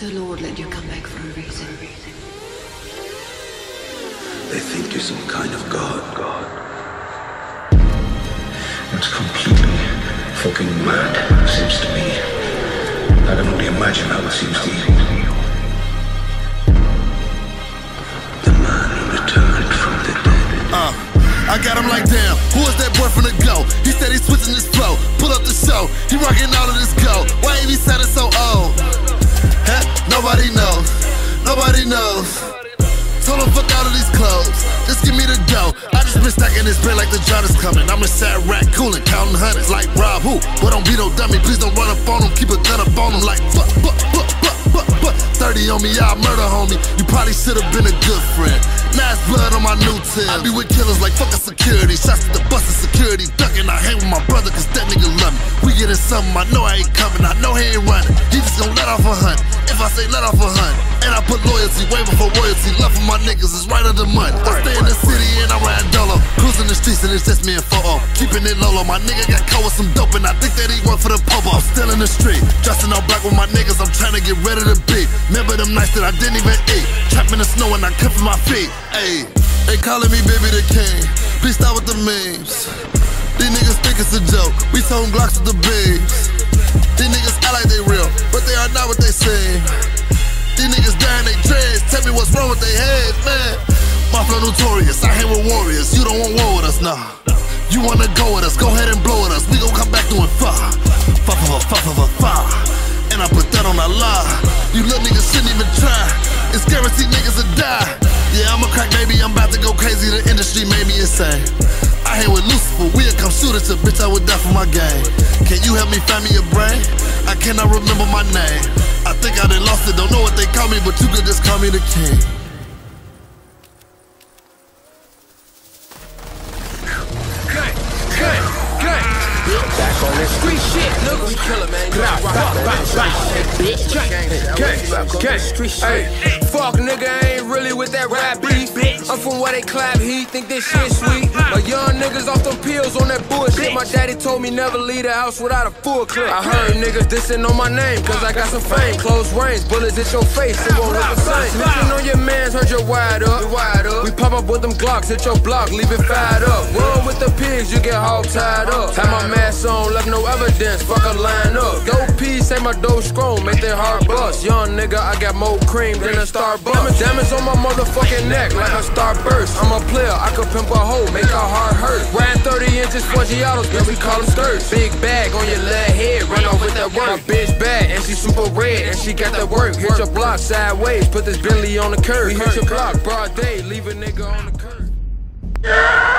The Lord let you come back for a reason. They think you're some kind of god. God. It's completely fucking mad, seems to me. I can only imagine how it seems to you. The man who returned from the dead. Uh, I got him like damn. Who is that boy from the go? He said he's switching his flow. Pull up the show. He rocking all of this go. Why ain't he sounding so old? Knows. Told him fuck out of these clothes. Just give me the dough. I just been stacking this bread like the drought is coming. I'm a sad rat, coolin', counting hundreds like Rob who. But don't be no dummy. Please don't run up on him. Keep a gun up on him like fuck, fuck, fuck, fuck, fuck, fuck. 30 on me, I'll murder homie. You probably should've been a good friend. Nice blood on my new tip. I be with killers like fucking security. Shots at the bus security ducking. I hang with my brother cause that nigga love me. We getting something, I know I ain't coming. I know he ain't running. He just gon' let off a hunt. If I say let off a hunt. And I put loyalty way before royalty. Love for my niggas is right under money. I stay in the city and I ride dolo. Cruising the streets and it's just me and 4 Keeping it low, my nigga got caught with some dope and I think that he went for the popo. I'm still in the street, dressing all black with my niggas. I'm trying to get rid of the beat. Remember them nights that I didn't even eat. Trapped in the snow and I for my feet. Ayy, they calling me baby the king. Please stop with the memes. These niggas think it's a joke. We tone Glocks with the babes. These niggas act like they real, but they are not what they seem. These niggas dying they dreads. Tell me what's wrong with their heads, man. My flow notorious. I hang with warriors. You don't want war with us, nah. You wanna go with us? Go ahead and blow at us. We gon' come back doing fa, fa fa fa fa fa fa. And I put that on Allah. You little niggas shouldn't even try. It's guaranteed niggas will die. Yeah, I'm a crack baby. I'm about to go crazy. The industry made me insane. I hang with Lucifer, we'll come shoot at your bitch, I would die for my game. Can you help me find me a brain? I cannot remember my name. I think I done lost it, don't know what they call me, but you could just call me the king. Back on this street shit, nigga. We killer, man. You rock, rock, rock, rock, bitch. Gang, gang, gang. Street shit. Fuck, nigga, I ain't really with that rap beef. I'm from where they clap heat, think this shit sweet. My young niggas off them pills on that bullshit. My daddy told me never leave the house without a full clip. I heard niggas dissing on my name, cause I got some fame. Close range, bullets hit your face, it won't look the same. Snitching on your mans, hurt your wide up. We pop up with them Glocks, hit your block, leave it fired up. Run with the pigs, you get hog tied up. Tie my mask on, left no evidence, fuck a line up. Go P, say my dough strong, make that heart bust. Young nigga, I got more cream than a Starbucks. Diamonds on my motherfucking neck, like a starburst. I'm a player, I could pimp a hoe, make her heart hurt. Riding 30 inches for Giottos, girl, we call them skirts. Big bag on your little head, run off with that work. My bitch bad, and she super red, and she got that work. Hit your block sideways, put this Bentley on the curb. We hit your block, broad day, leave a nigga on the curb.